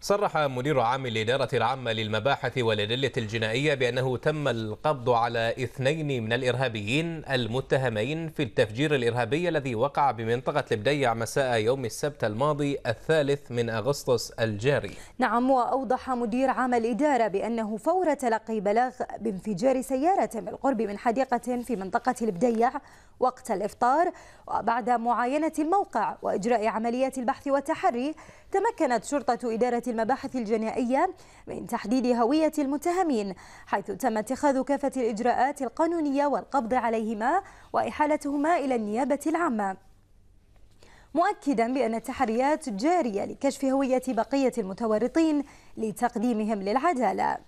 صرح مدير عام الإدارة العامة للمباحث والأدلة الجنائية بأنه تم القبض على اثنين من الإرهابيين المتهمين في التفجير الإرهابي الذي وقع بمنطقة البديع مساء يوم السبت الماضي الثالث من أغسطس الجاري. نعم وأوضح مدير عام الإدارة بأنه فور تلقي بلاغ بانفجار سيارة بالقرب من حديقة في منطقة البديع وقت الإفطار وبعد معاينة الموقع وإجراء عمليات البحث والتحري تمكنت شرطة إدارة المباحث الجنائية من تحديد هوية المتهمين حيث تم اتخاذ كافة الإجراءات القانونية والقبض عليهما وإحالتهما إلى النيابة العامة. مؤكدا بأن التحريات جارية لكشف هوية بقية المتورطين لتقديمهم للعدالة.